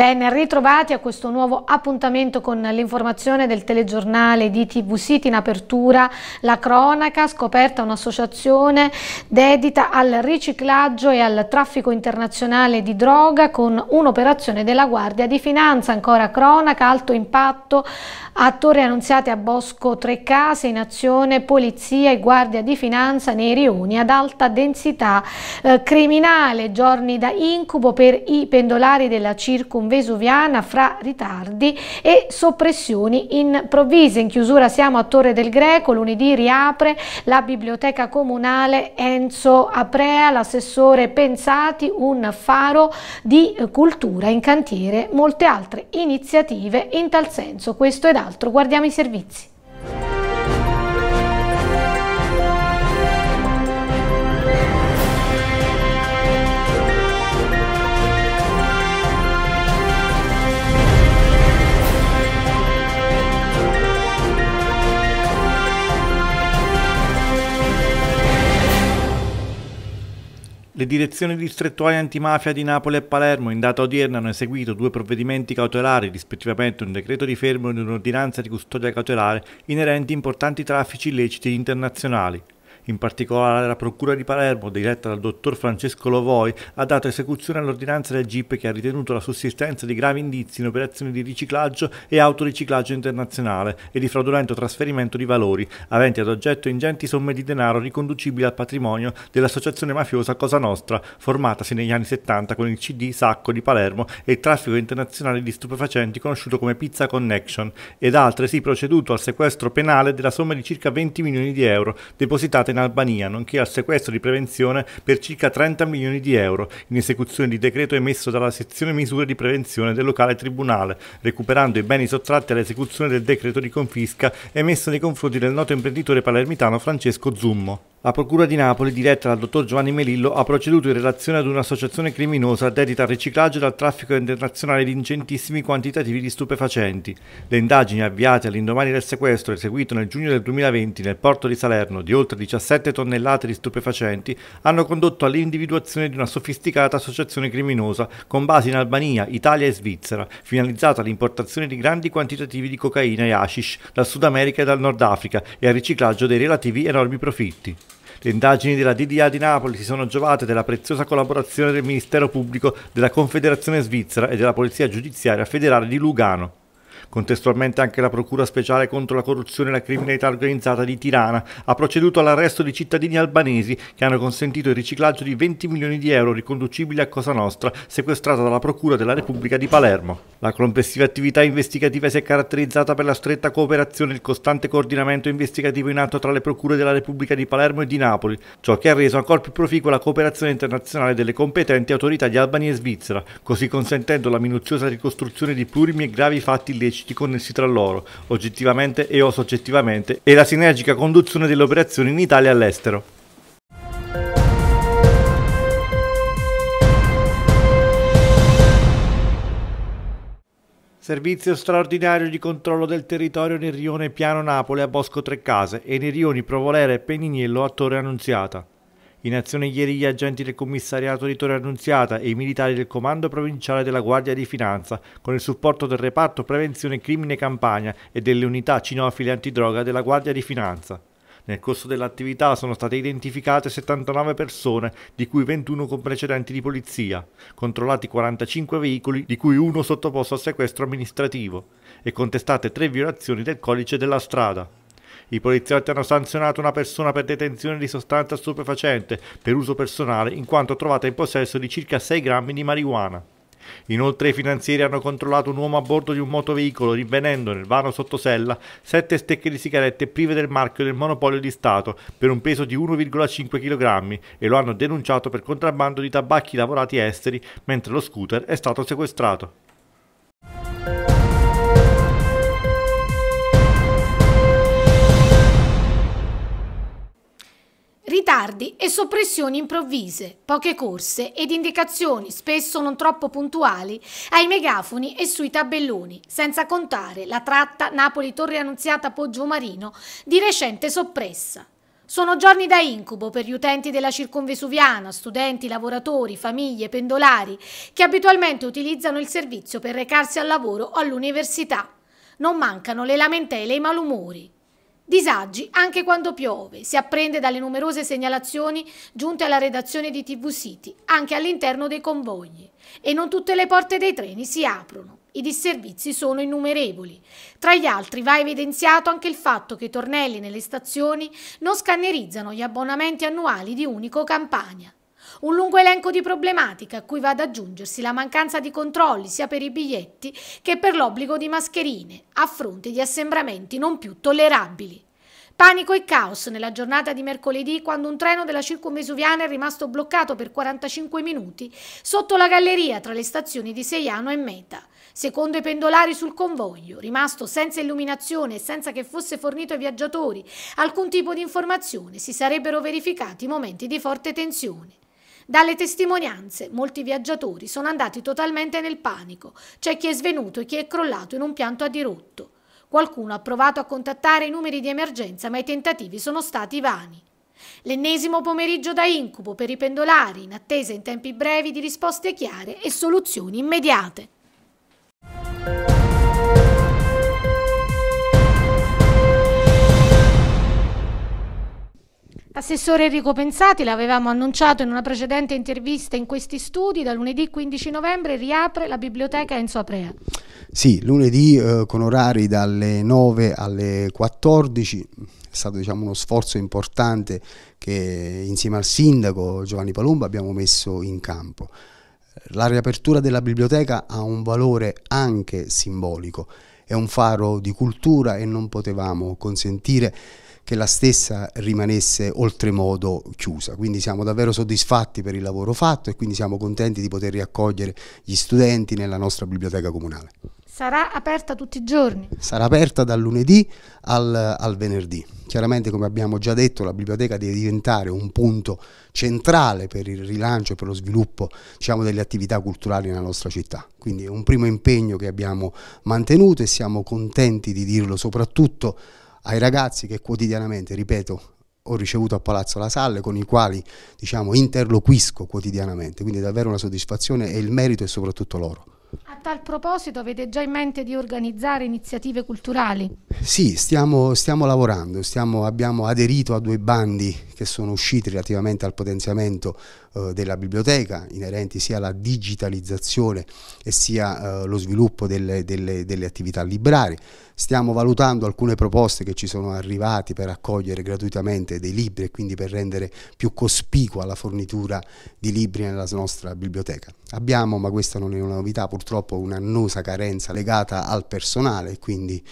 Ben ritrovati a questo nuovo appuntamento con l'informazione del telegiornale di TV City in apertura. La Cronaca, scoperta un'associazione dedita al riciclaggio e al traffico internazionale di droga con un'operazione della Guardia di Finanza, ancora cronaca, alto impatto, attori annunziati a Bosco tre case in azione, polizia e Guardia di Finanza nei riuni ad alta densità eh, criminale, giorni da incubo per i pendolari della circunvalenza vesuviana fra ritardi e soppressioni improvvise. In chiusura siamo a Torre del Greco, lunedì riapre la biblioteca comunale Enzo Aprea, l'assessore Pensati, un faro di cultura in cantiere, molte altre iniziative in tal senso. Questo ed altro, guardiamo i servizi. Le direzioni distrettuali antimafia di Napoli e Palermo in data odierna hanno eseguito due provvedimenti cautelari, rispettivamente un decreto di fermo e un'ordinanza di custodia cautelare inerenti importanti traffici illeciti internazionali. In particolare la Procura di Palermo, diretta dal dottor Francesco Lovoi, ha dato esecuzione all'ordinanza del GIP che ha ritenuto la sussistenza di gravi indizi in operazioni di riciclaggio e autoriciclaggio internazionale e di fraudolento trasferimento di valori, aventi ad oggetto ingenti somme di denaro riconducibili al patrimonio dell'associazione mafiosa Cosa Nostra, formatasi negli anni 70 con il CD Sacco di Palermo e il traffico internazionale di stupefacenti conosciuto come Pizza Connection, ed ha altresì proceduto al sequestro penale della somma di circa 20 milioni di euro depositate in Albania, nonché al sequestro di prevenzione per circa 30 milioni di euro, in esecuzione di decreto emesso dalla sezione misure di prevenzione del locale tribunale, recuperando i beni sottratti all'esecuzione del decreto di confisca emesso nei confronti del noto imprenditore palermitano Francesco Zummo. La Procura di Napoli, diretta dal dottor Giovanni Melillo, ha proceduto in relazione ad un'associazione criminosa dedita al riciclaggio e al traffico internazionale di ingentissimi quantitativi di stupefacenti. Le indagini avviate all'indomani del sequestro eseguito nel giugno del 2020 nel porto di Salerno di oltre 17 tonnellate di stupefacenti hanno condotto all'individuazione di una sofisticata associazione criminosa con basi in Albania, Italia e Svizzera, finalizzata all'importazione di grandi quantitativi di cocaina e hashish dal Sud America e dal Nord Africa e al riciclaggio dei relativi enormi profitti. Le indagini della DDA di Napoli si sono giovate della preziosa collaborazione del Ministero Pubblico, della Confederazione Svizzera e della Polizia Giudiziaria Federale di Lugano. Contestualmente anche la Procura Speciale contro la corruzione e la criminalità organizzata di Tirana ha proceduto all'arresto di cittadini albanesi che hanno consentito il riciclaggio di 20 milioni di euro riconducibili a Cosa Nostra sequestrata dalla Procura della Repubblica di Palermo. La complessiva attività investigativa si è caratterizzata per la stretta cooperazione e il costante coordinamento investigativo in atto tra le procure della Repubblica di Palermo e di Napoli, ciò che ha reso ancora più proficua la cooperazione internazionale delle competenti autorità di Albania e Svizzera, così consentendo la minuziosa ricostruzione di plurimi e gravi fatti illeciti illeciti connessi tra loro, oggettivamente e o soggettivamente, e la sinergica conduzione delle operazioni in Italia e all'estero. Servizio straordinario di controllo del territorio nel rione Piano Napoli a Bosco Treccase e nei rioni Provolera e Penignello a Torre Annunziata. In azione ieri gli agenti del commissariato di Torre Annunziata e i militari del comando provinciale della Guardia di Finanza, con il supporto del reparto Prevenzione Crimine Campania e delle unità cinofili antidroga della Guardia di Finanza. Nel corso dell'attività sono state identificate 79 persone, di cui 21 con precedenti di polizia, controllati 45 veicoli, di cui uno sottoposto a sequestro amministrativo, e contestate tre violazioni del codice della strada. I poliziotti hanno sanzionato una persona per detenzione di sostanza stupefacente per uso personale in quanto trovata in possesso di circa 6 grammi di marijuana. Inoltre i finanzieri hanno controllato un uomo a bordo di un motoveicolo rinvenendo nel vano sottosella sette stecche di sigarette prive del marchio del monopolio di Stato per un peso di 1,5 kg e lo hanno denunciato per contrabbando di tabacchi lavorati esteri mentre lo scooter è stato sequestrato. Ritardi e soppressioni improvvise, poche corse ed indicazioni spesso non troppo puntuali ai megafoni e sui tabelloni, senza contare la tratta Napoli-Torre Annunziata-Poggio Marino di recente soppressa. Sono giorni da incubo per gli utenti della circonvesuviana, studenti, lavoratori, famiglie, pendolari, che abitualmente utilizzano il servizio per recarsi al lavoro o all'università. Non mancano le lamentele e i malumori. Disagi anche quando piove, si apprende dalle numerose segnalazioni giunte alla redazione di TV City, anche all'interno dei convogli. E non tutte le porte dei treni si aprono. I disservizi sono innumerevoli. Tra gli altri va evidenziato anche il fatto che i tornelli nelle stazioni non scannerizzano gli abbonamenti annuali di Unico Campania. Un lungo elenco di problematiche a cui va ad aggiungersi la mancanza di controlli sia per i biglietti che per l'obbligo di mascherine, a fronte di assembramenti non più tollerabili. Panico e caos nella giornata di mercoledì quando un treno della circumvesuviana è rimasto bloccato per 45 minuti sotto la galleria tra le stazioni di Seiano e Meta. Secondo i pendolari sul convoglio, rimasto senza illuminazione e senza che fosse fornito ai viaggiatori alcun tipo di informazione, si sarebbero verificati momenti di forte tensione. Dalle testimonianze, molti viaggiatori sono andati totalmente nel panico, c'è chi è svenuto e chi è crollato in un pianto a dirotto. Qualcuno ha provato a contattare i numeri di emergenza, ma i tentativi sono stati vani. L'ennesimo pomeriggio da incubo per i pendolari, in attesa in tempi brevi di risposte chiare e soluzioni immediate. Assessore Enrico Pensati, l'avevamo annunciato in una precedente intervista in questi studi, da lunedì 15 novembre riapre la biblioteca Enzo Aprea. Sì, lunedì eh, con orari dalle 9 alle 14, è stato diciamo, uno sforzo importante che insieme al sindaco Giovanni Palumba abbiamo messo in campo. La riapertura della biblioteca ha un valore anche simbolico, è un faro di cultura e non potevamo consentire che la stessa rimanesse oltremodo chiusa. Quindi siamo davvero soddisfatti per il lavoro fatto e quindi siamo contenti di poter riaccogliere gli studenti nella nostra biblioteca comunale. Sarà aperta tutti i giorni? Sarà aperta dal lunedì al, al, venerdì. Chiaramente, come abbiamo già detto, la biblioteca deve diventare un punto centrale per il rilancio e per lo sviluppo diciamo, delle attività culturali nella nostra città. Quindi è un primo impegno che abbiamo mantenuto e siamo contenti di dirlo soprattutto ai ragazzi che quotidianamente, ripeto, ho ricevuto a Palazzo La Salle con i quali diciamo, interloquisco quotidianamente, quindi è davvero una soddisfazione e il merito è soprattutto loro. A tal proposito avete già in mente di organizzare iniziative culturali? Sì, stiamo, stiamo lavorando, stiamo, abbiamo aderito a due bandi che sono usciti relativamente al potenziamento della biblioteca, inerenti sia alla digitalizzazione e sia eh, lo sviluppo delle, delle, delle attività librarie. Stiamo valutando alcune proposte che ci sono arrivate per accogliere gratuitamente dei libri e quindi per rendere più cospicua la fornitura di libri nella nostra biblioteca. Abbiamo, ma questa non è una novità, purtroppo un'annosa carenza legata al personale, quindi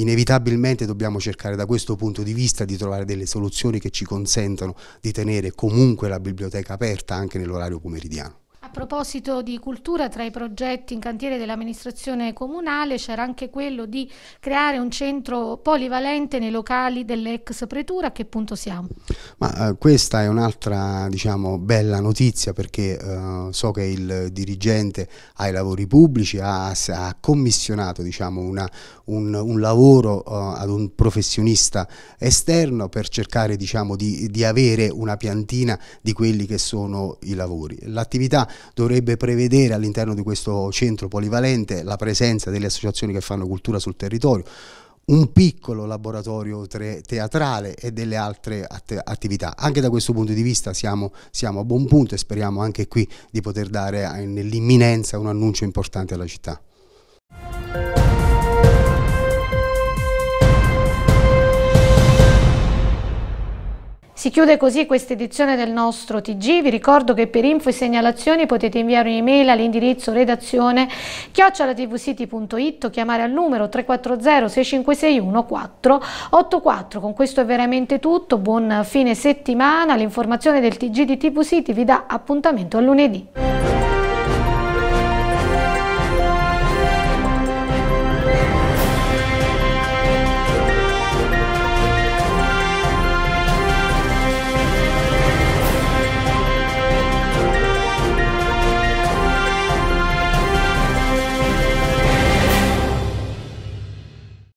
inevitabilmente dobbiamo cercare da questo punto di vista di trovare delle soluzioni che ci consentano di tenere comunque la biblioteca aperta anche nell'orario pomeridiano. A proposito di cultura, tra i progetti in cantiere dell'amministrazione comunale c'era anche quello di creare un centro polivalente nei locali dell'ex pretura. A che punto siamo? Ma, eh, questa è un'altra diciamo, bella notizia perché eh, so che il dirigente ai lavori pubblici ha, ha commissionato diciamo, una, un, un, lavoro eh, ad un professionista esterno per cercare diciamo, di, di avere una piantina di quelli che sono i lavori. L'attività dovrebbe prevedere all'interno di questo centro polivalente la presenza delle associazioni che fanno cultura sul territorio, un piccolo laboratorio teatrale e delle altre attività. Anche da questo punto di vista siamo, siamo a buon punto e speriamo anche qui di poter dare eh, nell'imminenza un annuncio importante alla città. Si chiude così questa edizione del nostro TG, vi ricordo che per info e segnalazioni potete inviare un'email all'indirizzo redazione chiocciolatvcity.it o chiamare al numero 340 6561 484. Con questo è veramente tutto, buon fine settimana, l'informazione del TG di TV City vi dà appuntamento a lunedì.